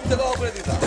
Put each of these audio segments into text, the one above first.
vamos ter alguma dificuldade.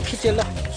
皮筋了。